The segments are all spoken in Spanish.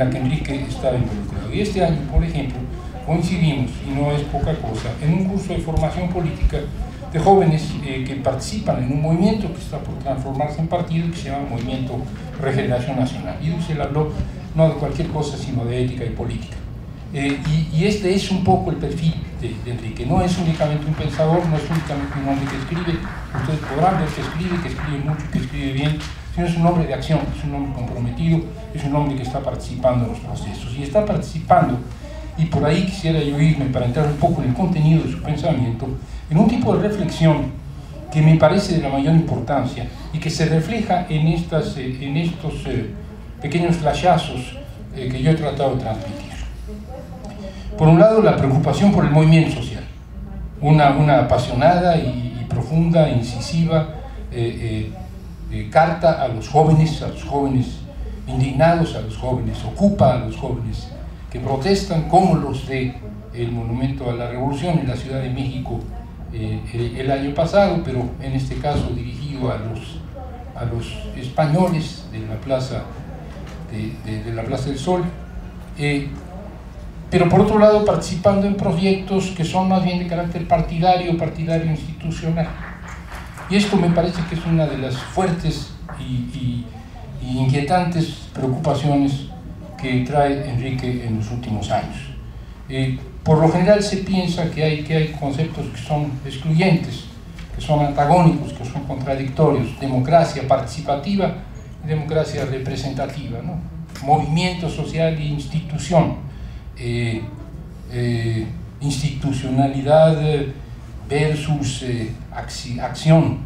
la que Enrique estaba involucrado. Y este año, por ejemplo, coincidimos, y no es poca cosa, en un curso de formación política de jóvenes eh, que participan en un movimiento que está por transformarse en partido que se llama Movimiento Regeneración Nacional. Y se habló no de cualquier cosa, sino de ética y política. Eh, y, este es un poco el perfil de, de, Enrique. No es únicamente un pensador, no es únicamente un hombre que escribe. Ustedes podrán ver que escribe, que escribe mucho, que escribe bien, sino es un hombre de acción, es un hombre comprometido, es un hombre que está participando en los procesos. Y está participando, y por ahí quisiera yo irme para entrar un poco en el contenido de su pensamiento, en un tipo de reflexión que me parece de la mayor importancia y que se refleja en, estas, eh, en estos eh, pequeños flashazos eh, que yo he tratado de transmitir. Por un lado, la preocupación por el movimiento social, una, una apasionada y, profunda, incisiva carta a los jóvenes, a los jóvenes indignados, a los jóvenes ocupa, a los jóvenes que protestan, como los de el Monumento a la Revolución en la Ciudad de México eh, el, año pasado, pero en este caso dirigido a los, a los españoles de la Plaza, de, la plaza del Sol. Eh, pero por otro lado participando en proyectos que son más bien de carácter partidario, partidario institucional. Y esto me parece que es una de las fuertes y, inquietantes preocupaciones que trae Enrique en los últimos años. Eh, por lo general se piensa que hay, que hay conceptos que son excluyentes, que son antagónicos, que son contradictorios, democracia participativa y democracia representativa, movimiento social e institución, eh, eh, institucionalidad versus acción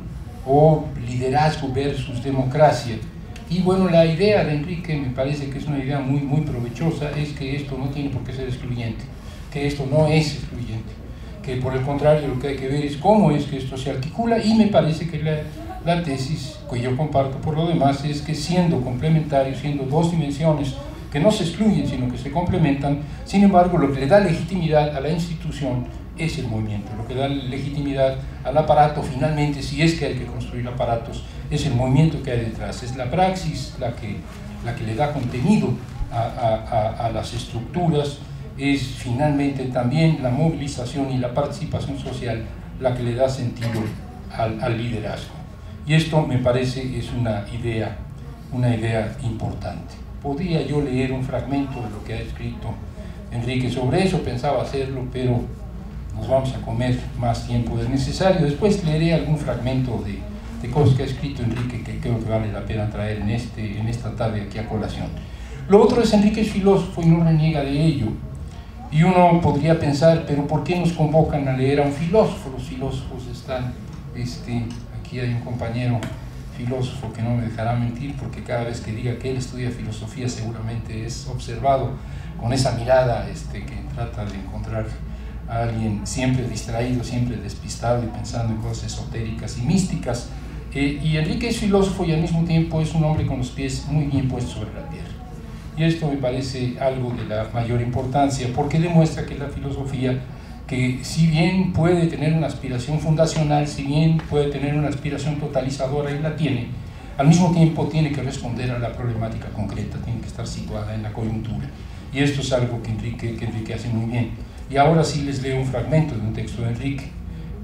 o liderazgo versus democracia. Y bueno, la idea de Enrique me parece que es una idea muy, muy provechosa, es que esto no tiene por qué ser excluyente, que esto no es excluyente, que por el contrario lo que hay que ver es cómo es que esto se articula y me parece que la, la tesis que yo comparto por lo demás es que siendo complementarios, siendo dos dimensiones que no se excluyen sino que se complementan, sin embargo lo que le da legitimidad a la institución es el movimiento. Lo que da legitimidad al aparato, finalmente, si es que hay que construir aparatos, es el movimiento que hay detrás, es la praxis la que, la que le da contenido a, las estructuras, es finalmente también la movilización y la participación social la que le da sentido al, al liderazgo. Y esto me parece es una idea, una idea importante. Podría yo leer un fragmento de lo que ha escrito Enrique sobre eso, pensaba hacerlo, pero nos vamos a comer más tiempo del necesario. Después leeré algún fragmento de, de, cosas que ha escrito Enrique que creo que vale la pena traer en, este, en esta tarde aquí a colación. Lo otro es Enrique es filósofo y no reniega de ello. Y uno podría pensar, pero ¿por qué nos convocan a leer a un filósofo? Los filósofos están, este, aquí hay un compañero filósofo que no me dejará mentir porque cada vez que diga que él estudia filosofía seguramente es observado con esa mirada este, que trata de encontrar alguien siempre distraído, siempre despistado y pensando en cosas esotéricas y místicas. Eh, y Enrique es filósofo y al mismo tiempo es un hombre con los pies muy bien puestos sobre la tierra. Y esto me parece algo de la mayor importancia porque demuestra que la filosofía, que si bien puede tener una aspiración fundacional, si bien puede tener una aspiración totalizadora y la tiene, al mismo tiempo tiene que responder a la problemática concreta, tiene que estar situada en la coyuntura. Y esto es algo que Enrique, que Enrique hace muy bien. Y ahora sí les leo un fragmento de un texto de Enrique.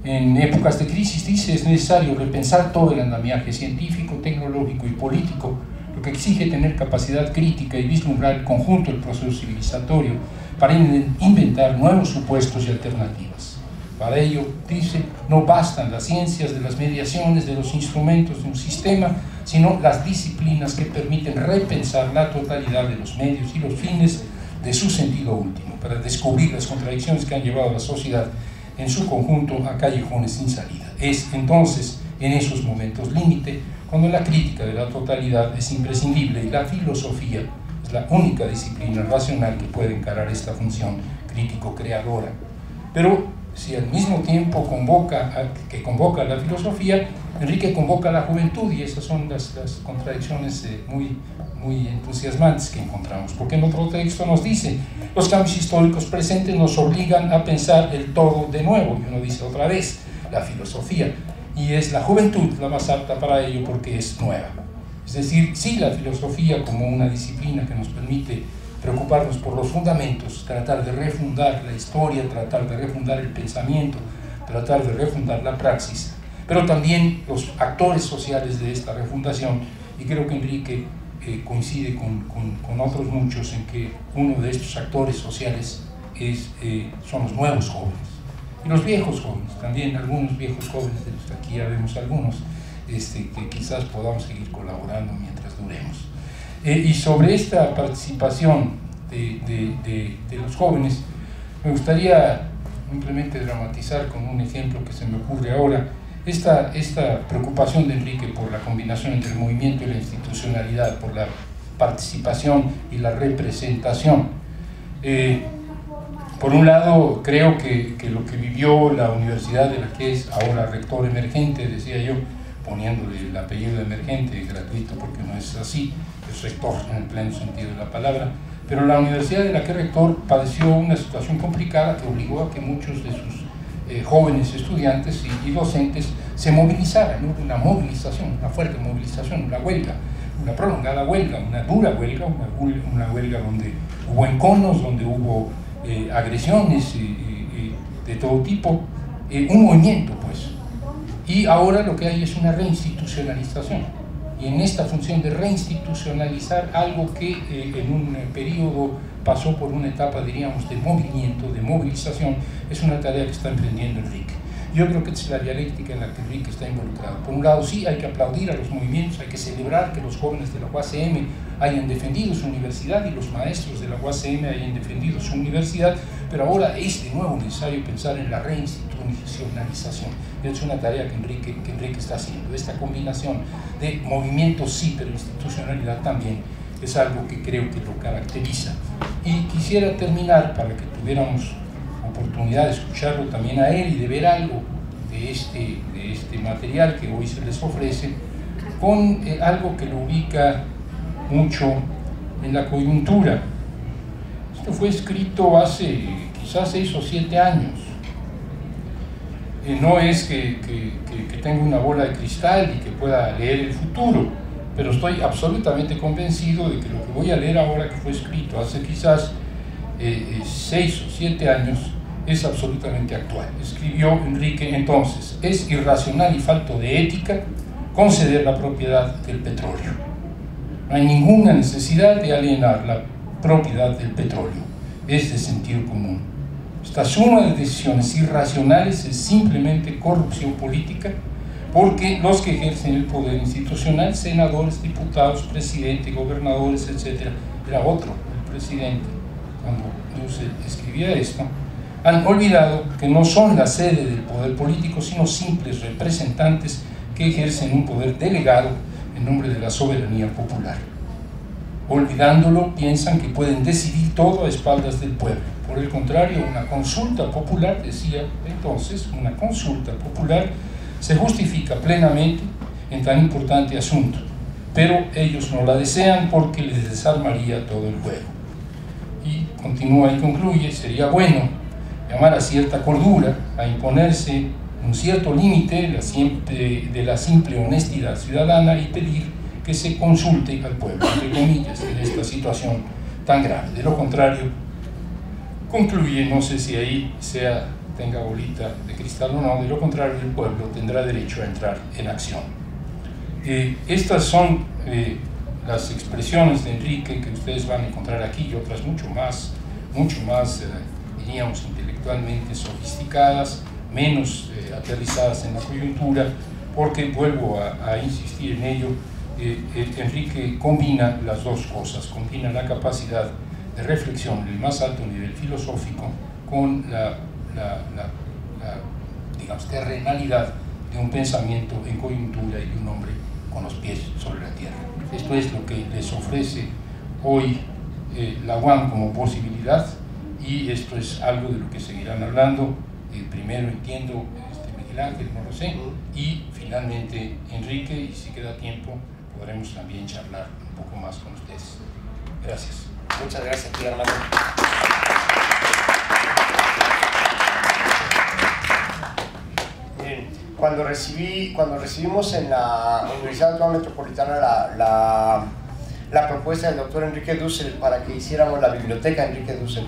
En épocas de crisis dice es necesario repensar todo el andamiaje científico, tecnológico y político, lo que exige tener capacidad crítica y vislumbrar el conjunto del proceso civilizatorio para inventar nuevos supuestos y alternativas. Para ello, dice, no bastan las ciencias de las mediaciones de los instrumentos de un sistema, sino las disciplinas que permiten repensar la totalidad de los medios y los fines de su sentido último, para descubrir las contradicciones que han llevado a la sociedad en su conjunto a callejones sin salida. Es entonces en esos momentos límite cuando la crítica de la totalidad es imprescindible y la filosofía es la única disciplina racional que puede encarar esta función crítico-creadora. Pero si al mismo tiempo convoca que convoca la filosofía, Enrique convoca a la juventud y esas son las, contradicciones eh, muy, muy entusiasmantes que encontramos, porque en otro texto nos dice, los cambios históricos presentes nos obligan a pensar el todo de nuevo, y uno dice otra vez, la filosofía, y es la juventud la más apta para ello porque es nueva. Es decir, sí la filosofía como una disciplina que nos permite preocuparnos por los fundamentos, tratar de refundar la historia, tratar de refundar el pensamiento, tratar de refundar la praxis, pero también los actores sociales de esta refundación, y creo que Enrique eh, coincide con, con, otros muchos en que uno de estos actores sociales es, eh, son los nuevos jóvenes, y los viejos jóvenes, también algunos viejos jóvenes, de aquí ya vemos algunos, este, que quizás podamos seguir colaborando mientras duremos. Eh, y sobre esta participación de, de, los jóvenes, me gustaría simplemente dramatizar con un ejemplo que se me ocurre ahora, esta, esta preocupación de Enrique por la combinación entre el movimiento y la institucionalidad, por la participación y la representación. Eh, por un lado, creo que, que, lo que vivió la universidad de la que es ahora rector emergente, decía yo, poniéndole el apellido emergente, gratuito porque no es así, rector en el pleno sentido de la palabra, pero la universidad de la que rector padeció una situación complicada que obligó a que muchos de sus eh, jóvenes estudiantes y, docentes se movilizaran, una movilización, una fuerte movilización, una huelga, una prolongada huelga, una dura huelga, una, huelga donde hubo enconos, donde hubo eh, agresiones de todo tipo, eh, un movimiento pues. Y ahora lo que hay es una reinstitucionalización. y en esta función de reinstitucionalizar algo que eh, en un periodo pasó por una etapa, diríamos, de movimiento, de movilización, es una tarea que está emprendiendo Enrique. Yo creo que es la dialéctica en la que Enrique está involucrado. Por un lado, sí, hay que aplaudir a los movimientos, hay que celebrar que los jóvenes de la UACM hayan defendido su universidad y los maestros de la UACM hayan defendido su universidad, pero ahora es de nuevo necesario pensar en la reinstitucionalización. Es una tarea que Enrique, que Enrique está haciendo. Esta combinación de movimiento sí, pero institucionalidad también, es algo que creo que lo caracteriza. Y quisiera terminar para que tuviéramos oportunidad de escucharlo también a él y de ver algo de este, de este material que hoy se les ofrece, con eh, algo que lo ubica mucho en la coyuntura. Esto fue escrito hace quizás seis o siete años. Eh, no es que, que, que, tenga una bola de cristal y que pueda leer el futuro, pero estoy absolutamente convencido de que lo que voy a leer ahora que fue escrito hace quizás eh, seis o siete años es absolutamente actual. Escribió Enrique entonces, es irracional y falto de ética conceder la propiedad del petróleo. No hay ninguna necesidad de alienar la propiedad del petróleo, es de sentido común. Esta suma de decisiones irracionales es simplemente corrupción política porque los que ejercen el poder institucional, senadores, diputados, presidente, gobernadores, etc., era otro, el presidente, cuando se escribía esto, han olvidado que no son la sede del poder político, sino simples representantes que ejercen un poder delegado en nombre de la soberanía popular. Olvidándolo, piensan que pueden decidir todo a espaldas del pueblo. Por el contrario, una consulta popular, decía entonces, una consulta popular se justifica plenamente en tan importante asunto, pero ellos no la desean porque les desarmaría todo el juego. Y continúa y concluye, sería bueno llamar a cierta cordura, a imponerse un cierto límite de la simple honestidad ciudadana y pedir que se consulte al pueblo, entre comillas, en esta situación tan grave. De lo contrario, concluye, no sé si ahí sea tenga bolita de cristal o no, de lo contrario el pueblo tendrá derecho a entrar en acción. Eh, estas son eh, las expresiones de Enrique que ustedes van a encontrar aquí y otras mucho más, mucho más, eh, diríamos, intelectualmente sofisticadas, menos eh, aterrizadas en la coyuntura, porque vuelvo a, insistir en ello, eh, eh, Enrique combina las dos cosas, combina la capacidad de reflexión en el más alto nivel filosófico con la, digamos, terrenalidad de un pensamiento en coyuntura y de un hombre con los pies sobre la tierra. Esto es lo que les ofrece hoy la UAM como posibilidad y esto es algo de lo que seguirán hablando eh, primero entiendo este, Miguel Ángel, no lo sé, y finalmente Enrique, y si queda tiempo podremos también charlar un poco más con ustedes. Gracias. Muchas gracias, tío Armando. cuando, recibí, cuando recibimos en la Universidad Autónoma Metropolitana la, la, propuesta del doctor Enrique Dussel para que hiciéramos la biblioteca Enrique Dussel,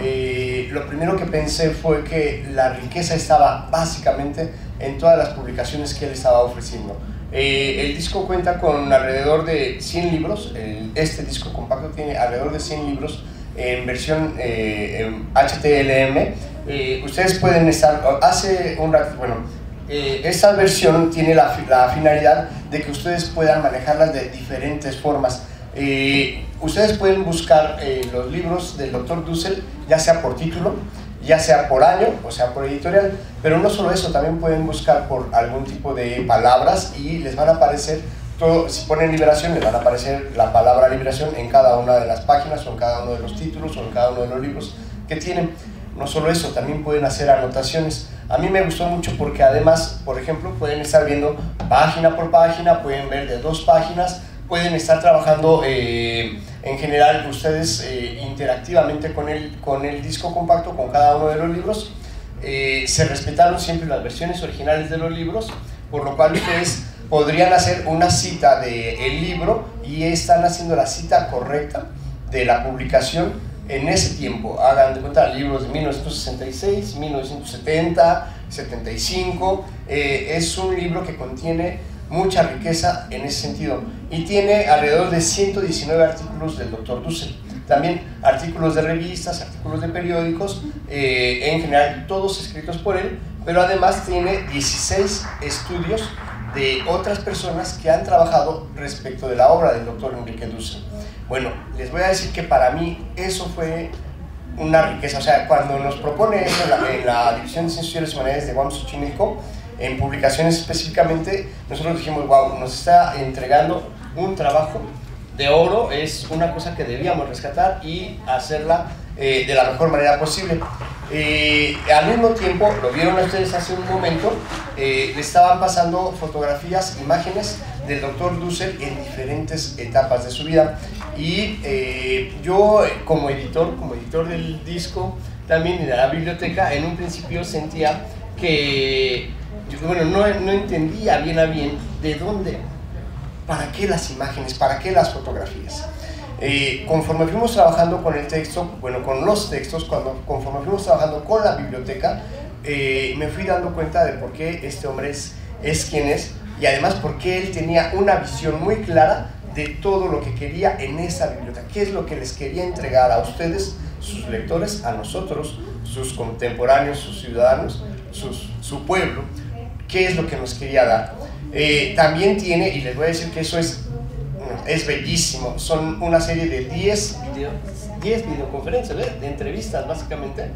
eh, lo primero que pensé fue que la riqueza estaba básicamente en todas las publicaciones que él estaba ofreciendo. Eh, el disco cuenta con alrededor de 100 libros, este disco compacto tiene alrededor de 100 libros en versión eh, HTLM. ustedes pueden estar, hace un rato, bueno, eh, esta versión tiene la, finalidad de que ustedes puedan manejarlas de diferentes formas. Eh, ustedes pueden buscar eh, los libros del Dr. Dussel, ya sea por título, ya sea por año, o sea por editorial, pero no solo eso, también pueden buscar por algún tipo de palabras y les van a aparecer, todo, si ponen liberación, les van a aparecer la palabra liberación en cada una de las páginas o en cada uno de los títulos o en cada uno de los libros que tienen. No solo eso, también pueden hacer anotaciones. A mí me gustó mucho porque además, por ejemplo, pueden estar viendo página por página, pueden ver de dos páginas, pueden estar trabajando eh, en general ustedes eh, interactivamente con el, con el disco compacto, con cada uno de los libros. Eh, se respetaron siempre las versiones originales de los libros, por lo cual ustedes podrían hacer una cita del el libro y están haciendo la cita correcta de la publicación en ese tiempo. Hagan de cuenta libros de 1966, 1970, 75. es un libro que contiene mucha riqueza en ese sentido y tiene alrededor de 119 artículos del Dr. Dussel. También artículos de revistas, artículos de periódicos, eh, en general todos escritos por él, pero además tiene 16 estudios de otras personas que han trabajado respecto de la obra del doctor Enrique Dussel. Bueno, les voy a decir que para mí eso fue una riqueza. O sea, cuando nos propone eso en la, División de Ciencias y Humanidades de Guam en publicaciones específicamente, nosotros dijimos, wow, nos está entregando un trabajo de oro, es una cosa que debíamos rescatar y hacerla eh, de la mejor manera posible. Eh, al mismo tiempo, lo vieron ustedes hace un momento, eh, le estaban pasando fotografías, imágenes del doctor Dussel en diferentes etapas de su vida. Y eh, yo como editor, como editor del disco, también de la biblioteca, en un principio sentía que, bueno, no, no entendía bien a bien de dónde, para qué las imágenes, para qué las fotografías. Eh, conforme fuimos trabajando con el texto, bueno, con los textos, cuando, conforme fuimos trabajando con la biblioteca, eh, me fui dando cuenta de por qué este hombre es, es quien es y además porque él tenía una visión muy clara de todo lo que quería en esa biblioteca, qué es lo que les quería entregar a ustedes, sus lectores, a nosotros, sus contemporáneos, sus ciudadanos, su pueblo, qué es lo que nos quería dar. Eh, también tiene, y les voy a decir que eso es es bellísimo. Son una serie de 10 video, videoconferencias, de entrevistas básicamente.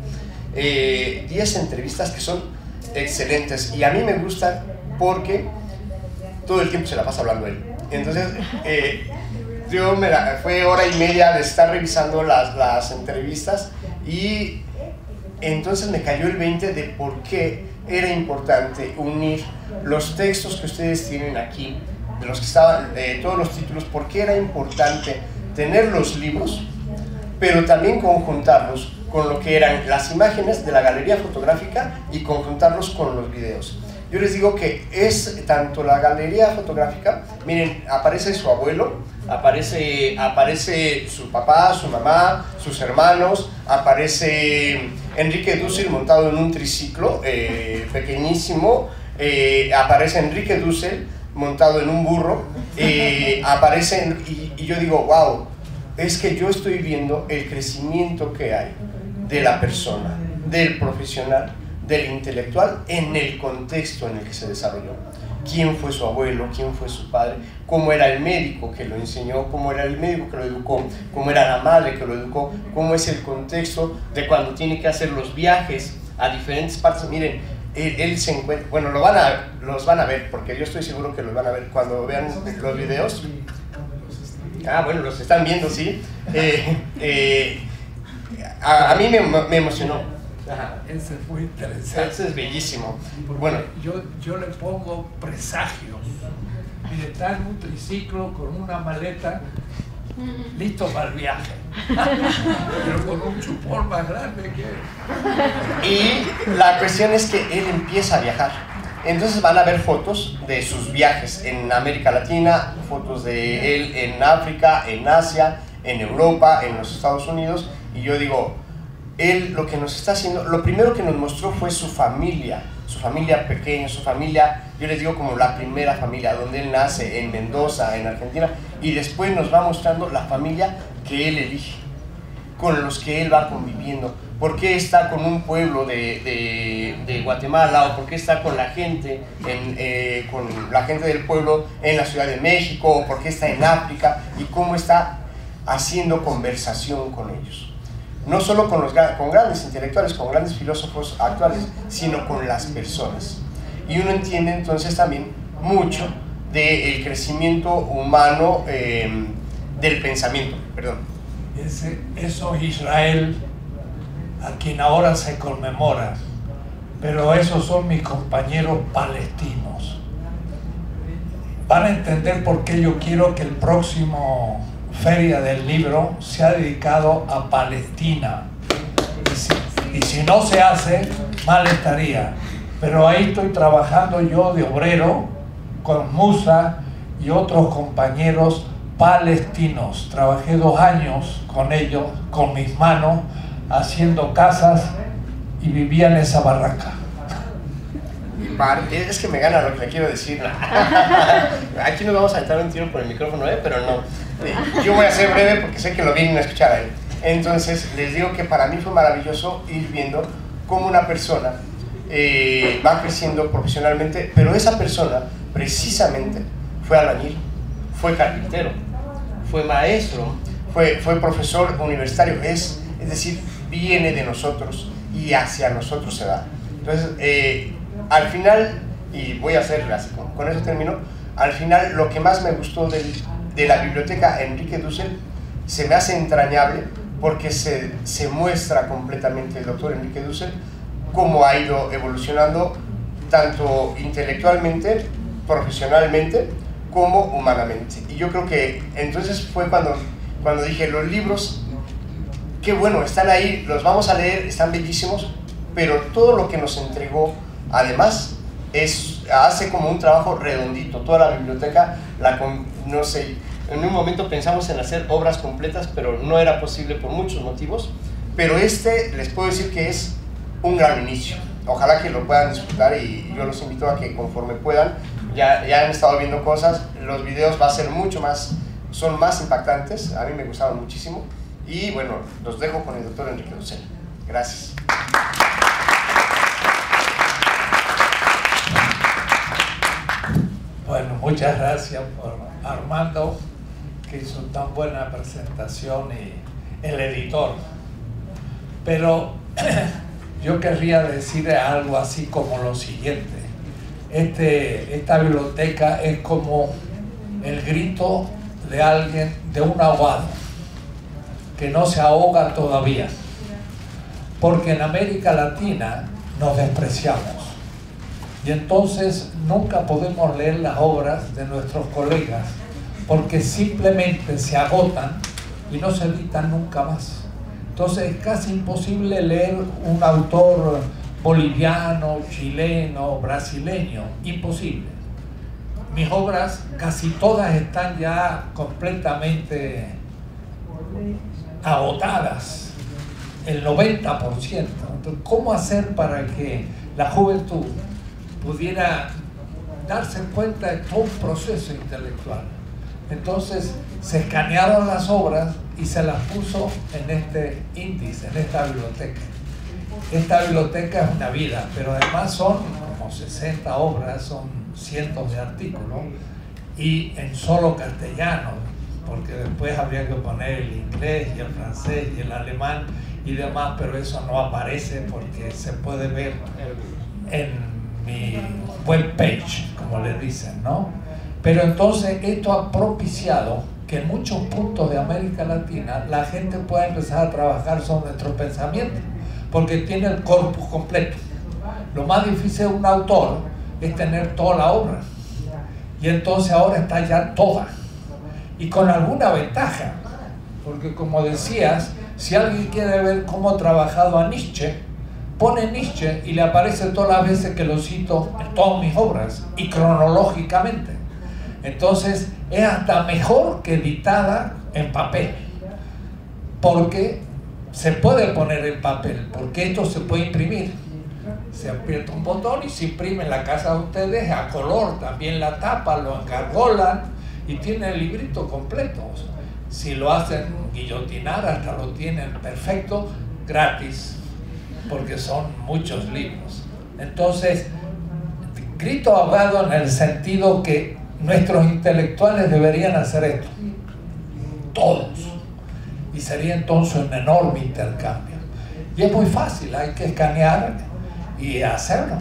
10 eh, entrevistas que son excelentes y a mí me gustan porque todo el tiempo se la pasa hablando él. Entonces, eh, yo me fue hora y media de estar revisando las, las entrevistas y entonces me cayó el 20 de por qué era importante unir los textos que ustedes tienen aquí de los que estaban, de todos los títulos, porque era importante tener los libros, pero también conjuntarlos con lo que eran las imágenes de la galería fotográfica y conjuntarlos con los videos. Yo les digo que es tanto la galería fotográfica, miren, aparece su abuelo, aparece, aparece su papá, su mamá, sus hermanos, aparece Enrique Dussel montado en un triciclo eh, pequeñísimo, eh, aparece Enrique Dussel montado en un burro, eh, aparecen y, yo digo, wow, es que yo estoy viendo el crecimiento que hay de la persona, del profesional, del intelectual en el contexto en el que se desarrolló. ¿Quién fue su abuelo? ¿Quién fue su padre? ¿Cómo era el médico que lo enseñó? ¿Cómo era el médico que lo educó? ¿Cómo era la madre que lo educó? ¿Cómo es el contexto de cuando tiene que hacer los viajes a diferentes partes? Miren, él, se encuentra, bueno, lo van a, los van a ver, porque yo estoy seguro que los van a ver cuando vean los videos. Ah, bueno, los están viendo, sí. Eh, eh, a, mí me, me, emocionó, Ese es muy interesante. Ese es bellísimo. Porque Bueno, yo, yo le pongo presagios. Mire, está en un triciclo con una maleta listo para el viaje. Pero con un chupón más grande que Y la cuestión es que él empieza a viajar. Entonces van a ver fotos de sus viajes en América Latina, fotos de él en África, en Asia, en Europa, en los Estados Unidos. Y yo digo, él lo que nos está haciendo, lo primero que nos mostró fue su familia, su familia pequeña, su familia, yo les digo como la primera familia, donde él nace, en Mendoza, en Argentina, y después nos va mostrando la familia que él elige, con los que él va conviviendo. ¿Por qué está con un pueblo de, de, Guatemala o por qué está con la gente, en, eh, con la gente del pueblo en la Ciudad de México o por qué está en África y cómo está haciendo conversación con ellos? No solo con, los, con grandes intelectuales, con grandes filósofos actuales, sino con las personas. Y uno entiende entonces también mucho del crecimiento humano eh, del pensamiento. Perdón. Ese, eso Israel, a quien ahora se conmemora, pero esos son mis compañeros palestinos. Van a entender por qué yo quiero que el próximo feria del libro se ha dedicado a Palestina. Y si, y si, no se hace, mal estaría. Pero ahí estoy trabajando yo de obrero con Musa y otros compañeros palestinos. Trabajé dos años con ellos, con mis manos, haciendo casas y vivía en esa barraca. Es que me gana lo que le quiero decir. Aquí nos vamos a entrar un tiro por el micrófono, ¿eh? pero no. Yo voy a ser breve porque sé que lo vienen a escuchar ahí. Entonces, les digo que para mí fue maravilloso ir viendo cómo una persona eh, va creciendo profesionalmente, pero esa persona precisamente fue albañil, fue carpintero, fue maestro, fue, fue profesor universitario, es, es decir, viene de nosotros y hacia nosotros se da. Entonces, eh, al final, y voy a hacer así, con eso termino, al final lo que más me gustó del, de la biblioteca Enrique Dussel se me hace entrañable porque se, se muestra completamente el doctor Enrique Dussel cómo ha ido evolucionando tanto intelectualmente, profesionalmente, como humanamente. Y yo creo que entonces fue cuando, cuando dije, los libros, qué bueno, están ahí, los vamos a leer, están bellísimos, pero todo lo que nos entregó, además, es, hace como un trabajo redondito. Toda la biblioteca, la, no sé, en un momento pensamos en hacer obras completas, pero no era posible por muchos motivos. Pero este, les puedo decir que es un gran inicio. Ojalá que lo puedan disfrutar y yo los invito a que conforme puedan, ya, ya han estado viendo cosas, los videos va a ser mucho más, son más impactantes, a mí me gustaron muchísimo. Y bueno, los dejo con el doctor Enrique Lucena. Gracias. Bueno, muchas gracias por Armando, que hizo tan buena presentación y el editor. Pero yo querría decir algo así como lo siguiente. Este, esta biblioteca es como el grito de alguien, de un ahogado, que no se ahoga todavía. Porque en América Latina nos despreciamos. Y entonces nunca podemos leer las obras de nuestros colegas porque simplemente se agotan y no se editan nunca más. Entonces es casi imposible leer un autor boliviano, chileno, brasileño, imposible. Mis obras casi todas están ya completamente agotadas, el 90%. Entonces, ¿cómo hacer para que la juventud pudiera darse cuenta de todo un proceso intelectual? Entonces se escanearon las obras y se las puso en este índice, en esta biblioteca. Esta biblioteca es una vida, pero además son como 60 obras, son cientos de artículos y en solo castellano, porque después habría que poner el inglés y el francés y el alemán y demás, pero eso no aparece porque se puede ver en mi webpage, como le dicen, ¿no? Pero entonces esto ha propiciado que en muchos puntos de América Latina la gente pueda empezar a trabajar sobre nuestro pensamiento. porque tiene el corpus completo. Lo más difícil de un autor es tener toda la obra. Y entonces ahora está ya toda. Y con alguna ventaja. Porque como decías, si alguien quiere ver cómo ha trabajado a Nietzsche, pone Nietzsche y le aparece todas las veces que lo cito en todas mis obras y cronológicamente. Entonces es hasta mejor que editada en papel. Porque se puede poner en papel, porque esto se puede imprimir. Se aprieta un botón y se imprime en la casa de ustedes a color, también la tapa, lo engargolan y tiene el librito completo. Si lo hacen guillotinar, hasta lo tienen perfecto, gratis, porque son muchos libros. Entonces, grito ahogado en el sentido que nuestros intelectuales deberían hacer esto, todos, y sería entonces un enorme intercambio. Y es muy fácil, hay que escanear y hacerlo.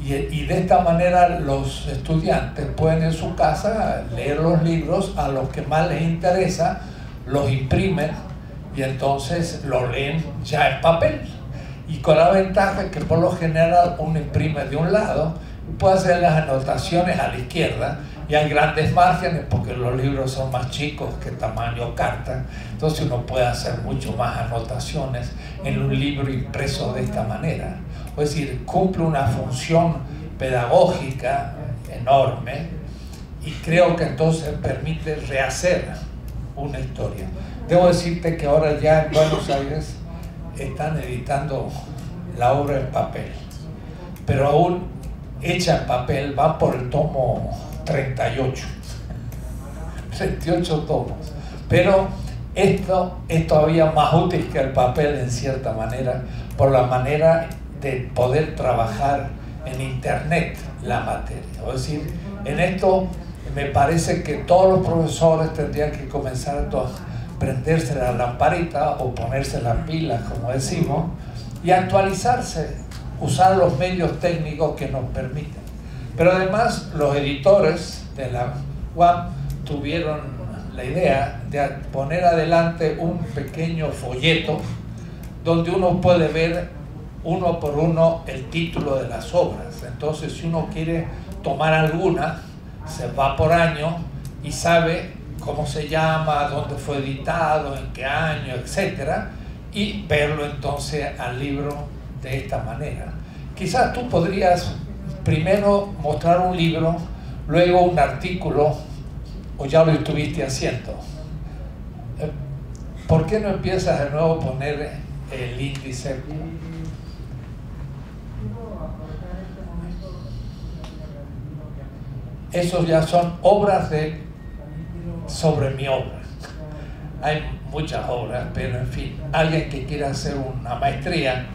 Y, de esta manera los estudiantes pueden en su casa leer los libros a los que más les interesa, los imprimen y entonces lo leen ya en papel. Y con la ventaja que por lo general uno imprime de un lado, puede hacer las anotaciones a la izquierda y hay grandes márgenes porque los libros son más chicos que tamaño carta, entonces uno puede hacer mucho más anotaciones en un libro impreso de esta manera. Es decir, cumple una función pedagógica enorme y creo que entonces permite rehacer una historia. Debo decirte que ahora ya en Buenos Aires están editando la obra en papel, pero aún hecha en papel va por el tomo 38, 38 tomos, pero esto es todavía más útil que el papel en cierta manera, por la manera de poder trabajar en internet la materia. Es decir, en esto me parece que todos los profesores tendrían que comenzar a prenderse la lamparita o ponerse las pilas, como decimos, y actualizarse, usar los medios técnicos que nos permiten. Pero además los editores de la UAM tuvieron la idea de poner adelante un pequeño folleto donde uno puede ver uno por uno el título de las obras. Entonces, si uno quiere tomar alguna, se va por año y sabe cómo se llama, dónde fue editado, en qué año, etc. Y verlo entonces al libro de esta manera. Quizás tú podrías primero mostrar un libro, luego un artículo, o ya lo estuviste haciendo. Eh, ¿Por qué no empiezas de nuevo a poner el índice esos ya son obras de, sobre mi obra. Hay muchas obras, pero en fin, alguien que quiera hacer una maestría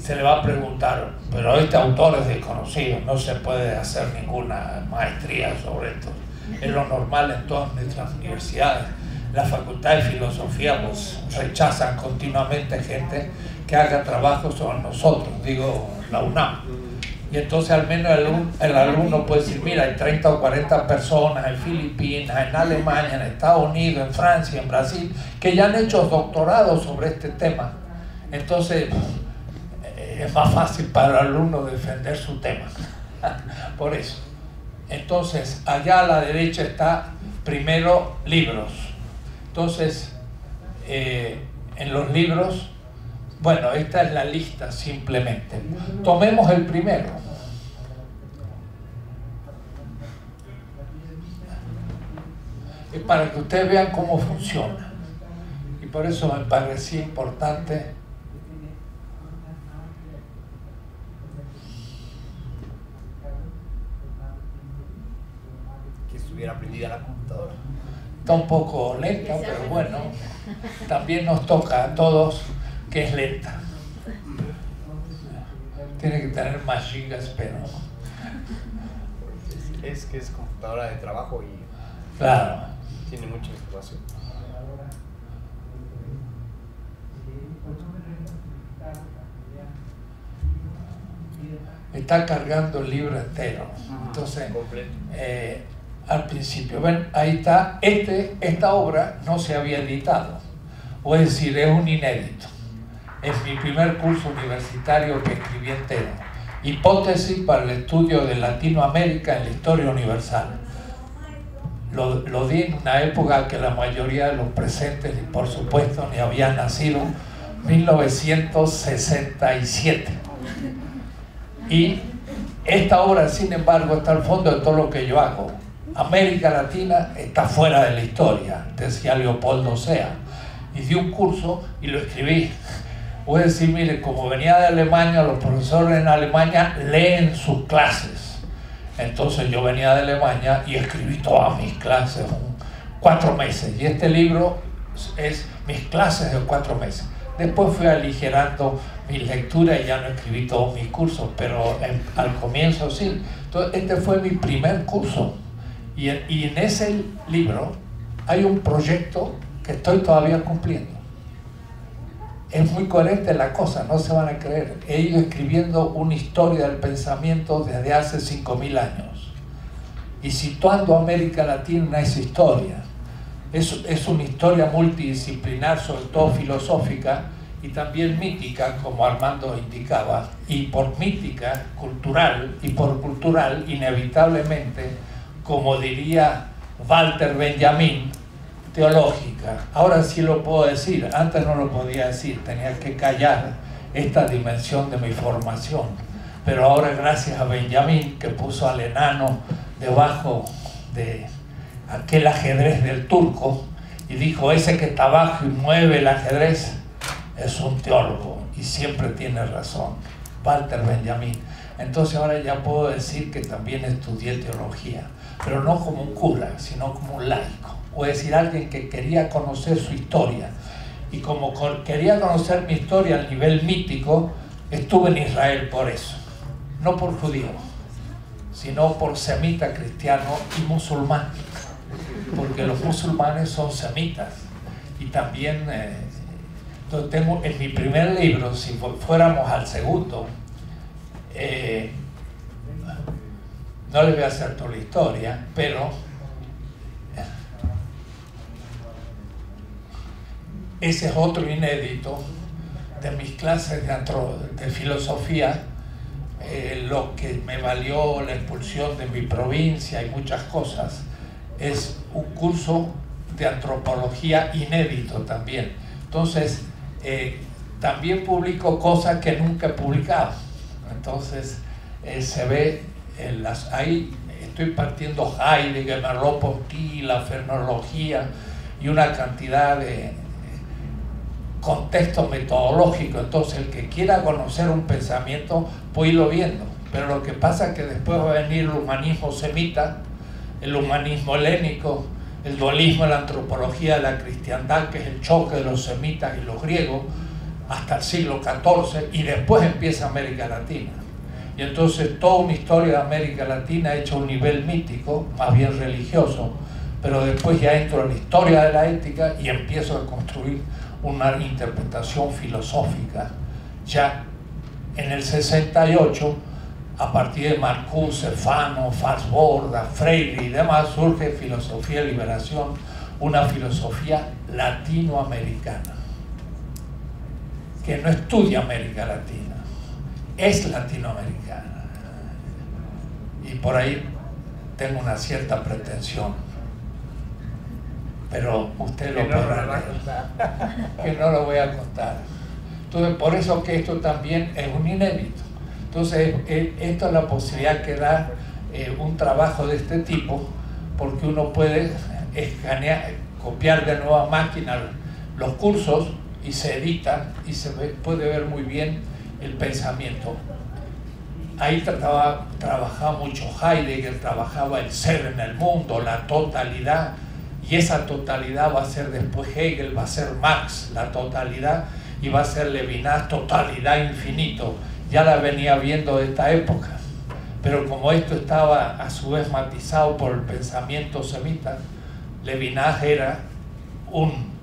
se le va a preguntar, pero este autor es desconocido, no se puede hacer ninguna maestría sobre esto. Es lo normal en todas nuestras universidades. La Facultad de Filosofía pues, rechazan continuamente gente que haga trabajo sobre nosotros, digo la UNAM y entonces al menos el, alumno puede decir, mira, hay 30 o 40 personas en Filipinas, en Alemania, en Estados Unidos, en Francia, en Brasil, que ya han hecho doctorados sobre este tema. Entonces es más fácil para el alumno defender su tema. Por eso. Entonces, allá a la derecha está primero libros. Entonces, eh, en los libros bueno, esta es la lista simplemente. Tomemos el primero. Es para que ustedes vean cómo funciona. Y por eso me parecía importante que estuviera aprendida la computadora. Está un poco lenta, pero bueno, también nos toca a todos que es lenta. Tiene que tener más gigas, pero... Es que es computadora de trabajo y... Claro. Tiene mucha información. Está cargando el libro entero. Entonces, eh, al principio, ven, ahí está, este, esta obra no se había editado, o es decir, es un inédito en mi primer curso universitario que escribí entero. Hipótesis para el estudio de Latinoamérica en la historia universal. Lo, lo, di en una época que la mayoría de los presentes, y por supuesto, ni habían nacido, 1967. Y esta obra, sin embargo, está al fondo de todo lo que yo hago. América Latina está fuera de la historia, decía Leopoldo Sea. Y di un curso y lo escribí. Voy a decir, mire, como venía de Alemania, los profesores en Alemania leen sus clases. Entonces yo venía de Alemania y escribí todas mis clases, cuatro meses. Y este libro es mis clases de cuatro meses. Después fui aligerando mi lectura y ya no escribí todos mis cursos, pero al comienzo sí. Entonces, este fue mi primer curso. Y en, y ese libro hay un proyecto que estoy todavía cumpliendo. Es muy coherente la cosa, no se van a creer. He ido escribiendo una historia del pensamiento desde hace 5.000 años y situando a América Latina esa historia. Es, es una historia multidisciplinar, sobre todo filosófica, y también mítica, como Armando indicaba, y por mítica, cultural, y por cultural, inevitablemente, como diría Walter Benjamin, teológica. Ahora sí lo puedo decir, antes no lo podía decir, tenía que callar esta dimensión de mi formación. Pero ahora gracias a Benjamin, que puso al enano debajo de aquel ajedrez del turco, y dijo, ese que está abajo y mueve el ajedrez, es un teólogo y siempre tiene razón, Walter Benjamin. Entonces ahora ya puedo decir que también estudié teología, pero no como un cura, sino como un laico, o decir alguien que quería conocer su historia. Y como quería conocer mi historia a nivel mítico, estuve en Israel por eso, no por judío, sino por semita cristiano y musulmán, porque los musulmanes son semitas. Y también... Eh, entonces tengo en mi primer libro, si fuéramos al segundo, eh, no les voy a hacer toda la historia, pero ese es otro inédito de mis clases de, de filosofía, eh, lo que me valió la expulsión de mi provincia y muchas cosas, es un curso de antropología inédito también. Entonces, eh, también publico cosas que nunca he publicado. Entonces, eh, se ve, las, ahí estoy partiendo Heidegger, Merleau-Ponty, la fenología y una cantidad de contexto metodológico. Entonces, el que quiera conocer un pensamiento, puede irlo viendo. Pero lo que pasa es que después va a venir el humanismo semita, el humanismo helénico, el dualismo la antropología de la cristiandad, que es el choque de los semitas y los griegos, hasta el siglo XIV, y después empieza América Latina. Y entonces toda una historia de América Latina hecha a un nivel mítico, más bien religioso, pero después ya entro en la historia de la ética y empiezo a construir una interpretación filosófica. Ya en el 68 a partir de Marcuse, Fano, Fassborda, Freire y demás, surge filosofía de liberación, una filosofía latinoamericana, que no estudia América Latina, es latinoamericana. Y por ahí tengo una cierta pretensión, pero usted lo podrá que no lo voy a contar. Entonces, por eso que esto también es un inédito entonces, eh, esto es la posibilidad que da eh, un trabajo de este tipo, porque uno puede escanear, copiar de nueva máquina los cursos y se editan y se puede ver muy bien el pensamiento. Ahí trataba, trabajaba mucho Heidegger, trabajaba el ser en el mundo, la totalidad, y esa totalidad va a ser después Hegel, va a ser Marx, la totalidad, y va a ser Levinas, totalidad infinito ya la venía viendo de esta época. Pero como esto estaba a su vez matizado por el pensamiento semita, Levinas era un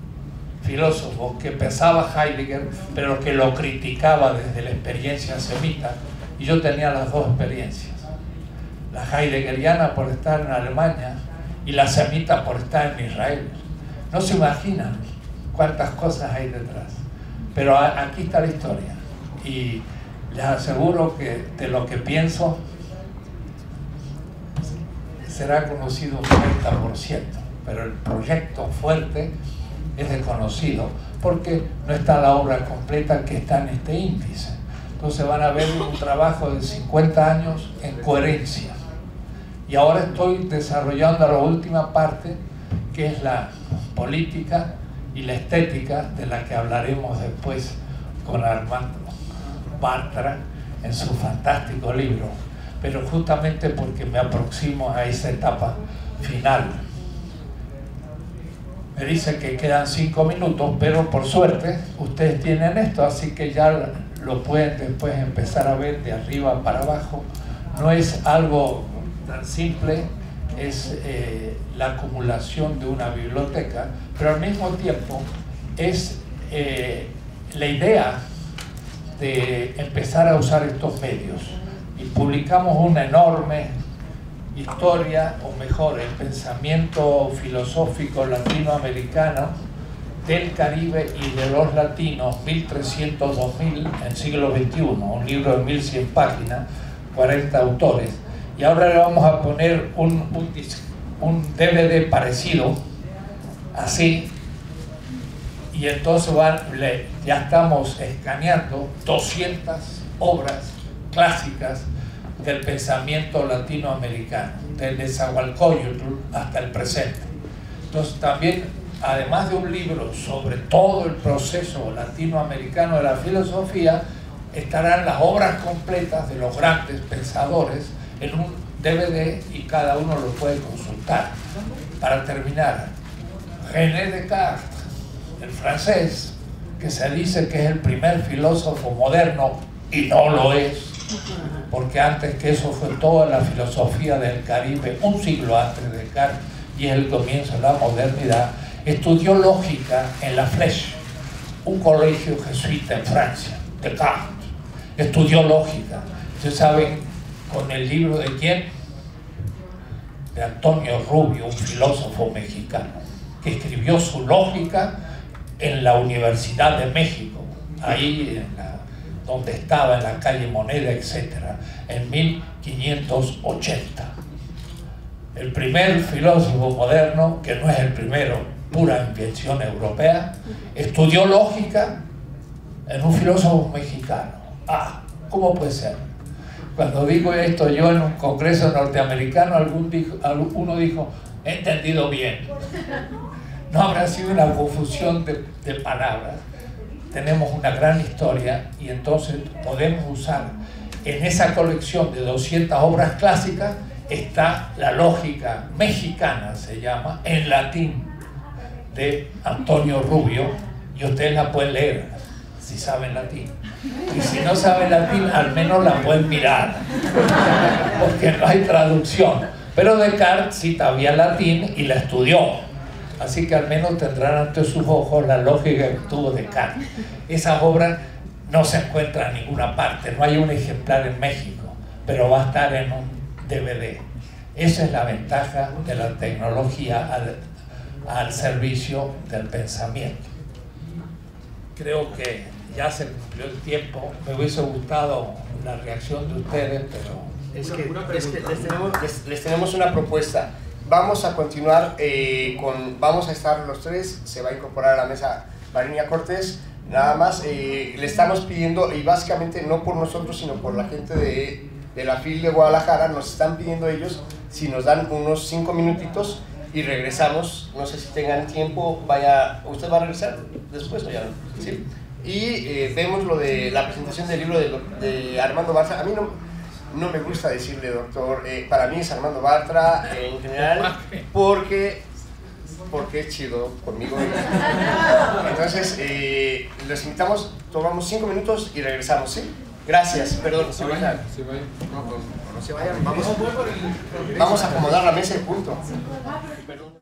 filósofo que pensaba Heidegger, pero que lo criticaba desde la experiencia semita. Y yo tenía las dos experiencias. La heideggeriana por estar en Alemania y la semita por estar en Israel. No se imaginan cuántas cosas hay detrás. Pero aquí está la historia. Y les aseguro que de lo que pienso será conocido un 30%, pero el proyecto fuerte es desconocido porque no está la obra completa que está en este índice. Entonces van a ver un trabajo de 50 años en coherencia. Y ahora estoy desarrollando la última parte, que es la política y la estética, de la que hablaremos después con Armando Bartra en su fantástico libro. Pero justamente porque me aproximo a esa etapa final. Me dice que quedan cinco minutos, pero por suerte ustedes tienen esto, así que ya lo pueden después empezar a ver de arriba para abajo. No es algo tan simple, es eh, la acumulación de una biblioteca, pero al mismo tiempo es eh, la idea de empezar a usar estos medios. Y publicamos una enorme historia, o mejor, el pensamiento filosófico latinoamericano del Caribe y de los latinos, 1300-2000, en siglo XXI, un libro de 1100 páginas, 40 autores. Y ahora le vamos a poner un, un, DVD parecido, así, y entonces ya estamos escaneando 200 obras clásicas del pensamiento latinoamericano, desde Nezahualcóyotl hasta el presente. Entonces también, además de un libro sobre todo el proceso latinoamericano de la filosofía, estarán las obras completas de los grandes pensadores en un DVD y cada uno lo puede consultar. Para terminar, René Descartes, el francés, que se dice que es el primer filósofo moderno y no lo es, porque antes que eso fue toda la filosofía del Caribe, un siglo antes de Descartes, y el comienzo de la modernidad, estudió lógica en La Flèche, un colegio jesuita en Francia, Descartes. Estudió lógica. Ustedes saben con el libro de quién? De Antonio Rubio, un filósofo mexicano, que escribió su lógica en la Universidad de México, ahí en donde estaba en la calle Moneda, etc., en 1580. El primer filósofo moderno, que no es el primero, pura invención europea, estudió lógica en un filósofo mexicano. Ah, ¿cómo puede ser? Cuando digo esto yo en un congreso norteamericano, algún dijo, uno dijo, he entendido bien. No habrá sido una confusión de, de palabras tenemos una gran historia y entonces podemos usar en esa colección de 200 obras clásicas está la lógica mexicana, se llama, en latín, de Antonio Rubio, y ustedes la pueden leer si saben latín. Y si no saben latín, al menos la pueden mirar, porque no hay traducción. Pero Descartes sí sabía latín y la estudió. Así que al menos tendrán ante sus ojos la lógica que tuvo Descartes. Esa obra no se encuentra en ninguna parte, no hay un ejemplar en México, pero va a estar en un DVD. Esa es la ventaja de la tecnología al, al servicio del pensamiento. Creo que ya se cumplió el tiempo. Me hubiese gustado la reacción de ustedes, pero... Es que, es que les, tenemos, les tenemos una propuesta vamos a continuar eh, con, vamos a estar los tres, se va a incorporar a la mesa Marinia Cortés, nada más, eh, le estamos pidiendo, y básicamente no por nosotros, sino por la gente de, de la FIL de Guadalajara, nos están pidiendo ellos si nos dan unos cinco minutitos y regresamos, no sé si tengan tiempo, vaya, ¿usted va a regresar después o ya no? Y eh, vemos lo de la presentación del libro de, de Armando Barça, a mí no no me gusta decirle doctor, eh, para mí es Armando Bartra eh, en general, porque, porque es chido conmigo. Entonces, eh, los invitamos, tomamos cinco minutos y regresamos, ¿sí? Gracias, perdón. Se vayan. Se vayan. No, no, se vayan. Vamos, vamos a acomodar la mesa y punto. Perdón.